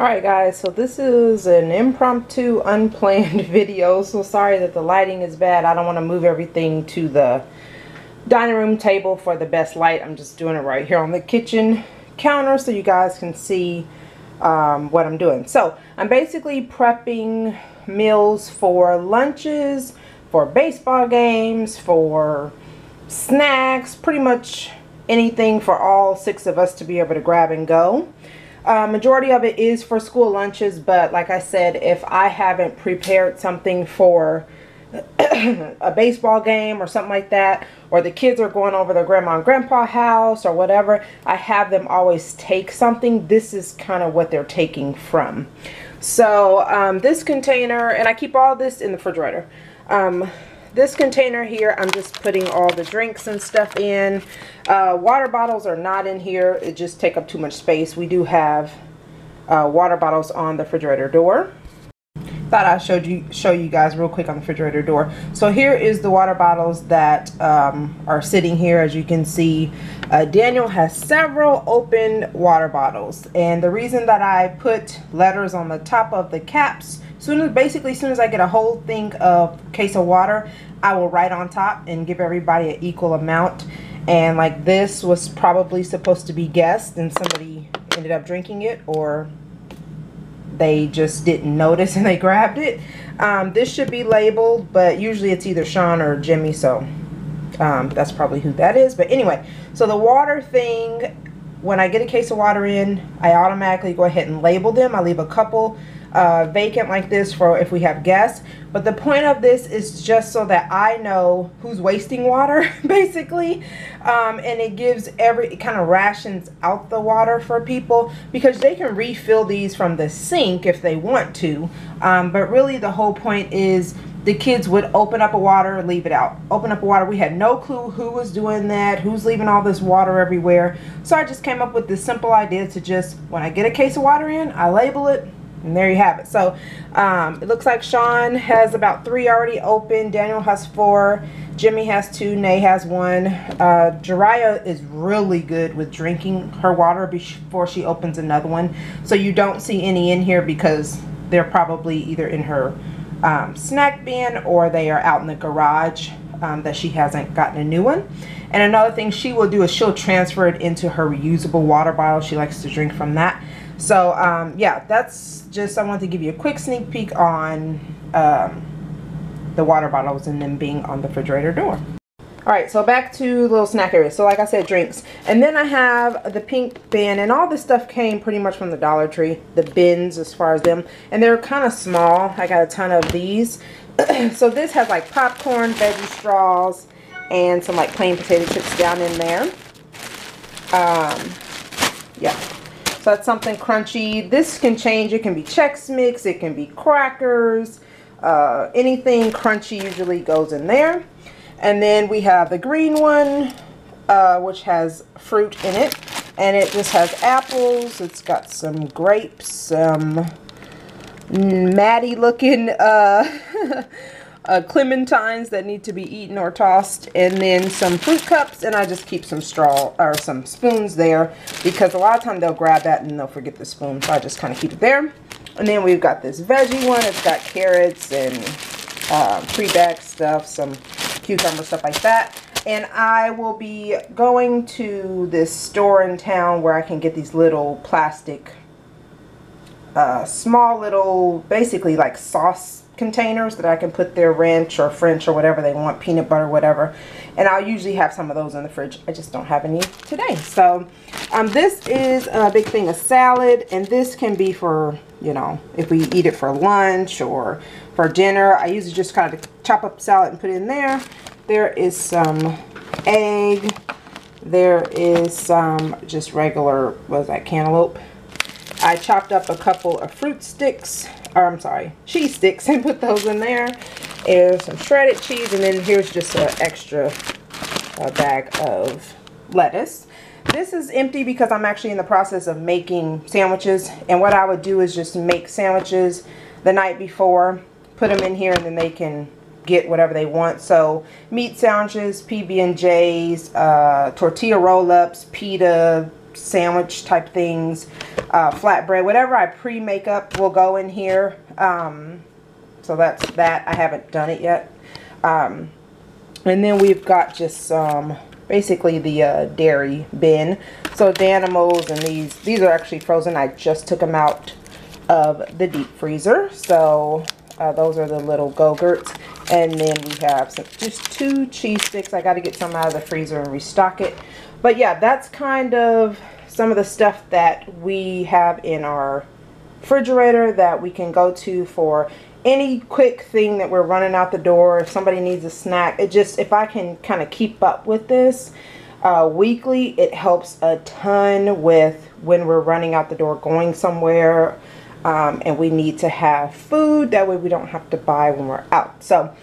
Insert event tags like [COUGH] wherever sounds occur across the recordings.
Alright guys, so this is an impromptu, unplanned [LAUGHS] video. So sorry that the lighting is bad. I don't want to move everything to the dining room table for the best light. I'm just doing it right here on the kitchen counter so you guys can see um, what I'm doing. So I'm basically prepping meals for lunches, for baseball games, for snacks, pretty much anything for all six of us to be able to grab and go. Uh, majority of it is for school lunches, but like I said, if I haven't prepared something for [CLEARS THROAT] a baseball game or something like that, or the kids are going over their grandma and grandpa house or whatever, I have them always take something. This is kind of what they're taking from. So um, this container, and I keep all this in the refrigerator. Um, this container here, I'm just putting all the drinks and stuff in. Uh, water bottles are not in here. It just take up too much space. We do have uh, water bottles on the refrigerator door. Thought I showed you show you guys real quick on the refrigerator door. So here is the water bottles that um, are sitting here. As you can see, uh, Daniel has several open water bottles. And the reason that I put letters on the top of the caps soon as basically as soon as I get a whole thing of case of water I will write on top and give everybody an equal amount. And like this was probably supposed to be guessed and somebody ended up drinking it or they just didn't notice and they grabbed it. Um, this should be labeled but usually it's either Shawn or Jimmy so um, that's probably who that is. But anyway so the water thing when I get a case of water in I automatically go ahead and label them. I leave a couple uh, vacant like this for if we have guests. But the point of this is just so that I know who's wasting water, [LAUGHS] basically. Um, and it gives every, it kind of rations out the water for people because they can refill these from the sink if they want to. Um, but really the whole point is the kids would open up a water leave it out open up a water we had no clue who was doing that who's leaving all this water everywhere so i just came up with this simple idea to just when i get a case of water in i label it and there you have it. So um, it looks like Shawn has about three already open. Daniel has four. Jimmy has two. Nay has one. Uh, Jeriah is really good with drinking her water before she opens another one. So you don't see any in here because they're probably either in her um, snack bin or they are out in the garage um, that she hasn't gotten a new one. And another thing she will do is she'll transfer it into her reusable water bottle. She likes to drink from that. So um, yeah, that's just, I wanted to give you a quick sneak peek on um, the water bottles and them being on the refrigerator door. All right, so back to little snack area. So like I said, drinks. And then I have the pink bin, and all this stuff came pretty much from the Dollar Tree, the bins as far as them. And they're kind of small. I got a ton of these. [CLEARS THROAT] so this has like popcorn, veggie straws, and some like plain potato chips down in there. Um, yeah, so that's something crunchy. This can change. It can be Chex Mix. It can be crackers. Uh, anything crunchy usually goes in there. And then we have the green one, uh, which has fruit in it. And it just has apples. It's got some grapes, some matty looking uh, [LAUGHS] uh, clementines that need to be eaten or tossed, and then some fruit cups, and I just keep some straw or some spoons there because a lot of time they'll grab that and they'll forget the spoon, so I just kind of keep it there. And then we've got this veggie one. It's got carrots and uh, pre-bagged stuff, some cucumber stuff like that. And I will be going to this store in town where I can get these little plastic, uh, small little, basically like sauce containers that I can put their ranch or French or whatever they want, peanut butter, whatever. And I'll usually have some of those in the fridge. I just don't have any today. So um, this is a big thing of salad and this can be for, you know, if we eat it for lunch or for dinner. I usually just kind of chop up salad and put it in there. There is some egg. There is some just regular, was that, cantaloupe. I chopped up a couple of fruit sticks or I'm sorry, cheese sticks [LAUGHS] and put those in there. And some shredded cheese, and then here's just an extra uh, bag of lettuce. This is empty because I'm actually in the process of making sandwiches. And what I would do is just make sandwiches the night before, put them in here, and then they can get whatever they want. So meat sandwiches, PB&Js, uh, tortilla roll-ups, pita, sandwich type things, uh, flatbread, whatever I pre-make up will go in here. Um, so that's that. I haven't done it yet. Um, and then we've got just some, basically the uh, dairy bin. So Danimals and these, these are actually frozen. I just took them out of the deep freezer. So uh, those are the little Go-Gurts. And then we have some, just two cheese sticks. I got to get some out of the freezer and restock it. But yeah, that's kind of some of the stuff that we have in our refrigerator that we can go to for any quick thing that we're running out the door. If somebody needs a snack, it just, if I can kind of keep up with this uh, weekly, it helps a ton with when we're running out the door, going somewhere, um, and we need to have food. That way we don't have to buy when we're out. So,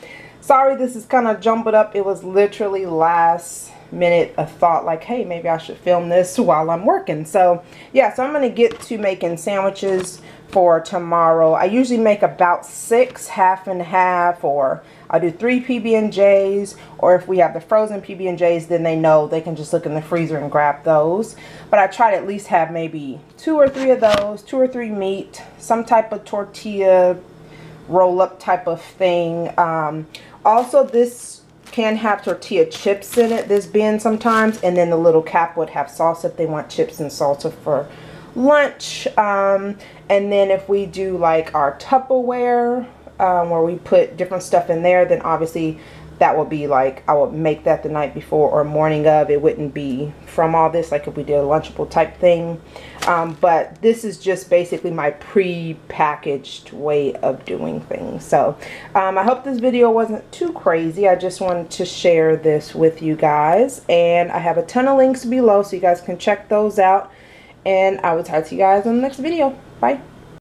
sorry this is kind of jumbled up. It was literally last minute a thought like, hey, maybe I should film this [LAUGHS] while I'm working. So, yeah, so I'm going to get to making sandwiches for tomorrow. I usually make about six, half and half, or I'll do three PB&Js, or if we have the frozen PB&Js, then they know they can just look in the freezer and grab those. But I try to at least have maybe two or three of those, two or three meat, some type of tortilla roll-up type of thing. Um, also, this can have tortilla chips in it, this bin sometimes, and then the little cap would have salsa if they want chips and salsa for lunch. Um, and then if we do like our Tupperware, um, where we put different stuff in there, then obviously that would be like, I would make that the night before or morning of. It wouldn't be from all this, like if we did a Lunchable type thing. Um, but this is just basically my pre-packaged way of doing things. So um, I hope this video wasn't too crazy. I just wanted to share this with you guys. And I have a ton of links below so you guys can check those out. And I will talk to you guys in the next video. Bye.